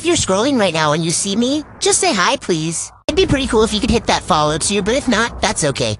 If you're scrolling right now and you see me, just say hi, please. It'd be pretty cool if you could hit that follow too, but if not, that's okay.